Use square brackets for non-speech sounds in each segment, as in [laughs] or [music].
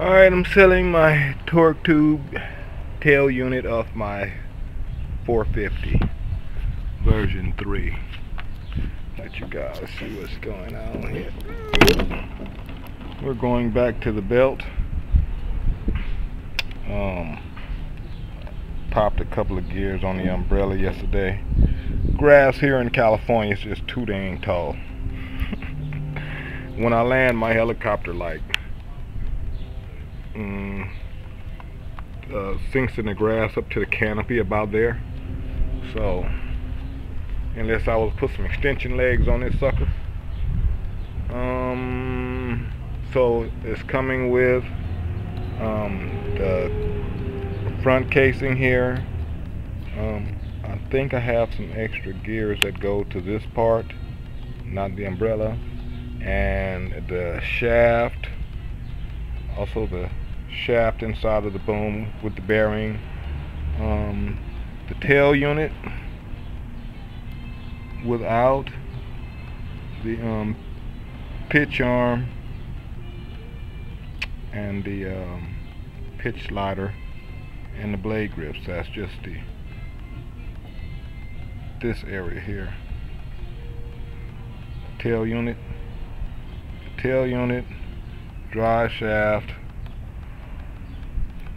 Alright, I'm selling my torque tube tail unit of my 450 version 3. Let you guys see what's going on here. We're going back to the belt. Um, popped a couple of gears on the umbrella yesterday. Grass here in California is just too dang tall. [laughs] when I land my helicopter like mm, uh, sinks in the grass up to the canopy about there. So, unless I was put some extension legs on this sucker. Um, so it's coming with um, the front casing here. Um, I think I have some extra gears that go to this part, not the umbrella, and the shaft, also the shaft inside of the boom with the bearing. Um, the tail unit without the um, pitch arm and the um, pitch slider and the blade grips. That's just the this area here. Tail unit. Tail unit drive shaft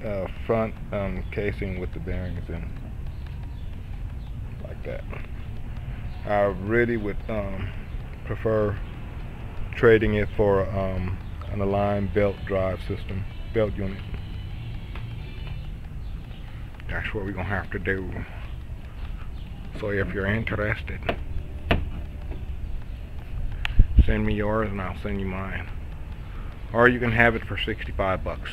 uh, front um, casing with the bearings in like that. I really would um, prefer trading it for um, an Align belt drive system, belt unit. That's what we're to have to do. So if you're interested, send me yours and I'll send you mine. Or you can have it for 65 bucks.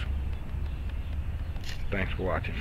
Thanks for watching.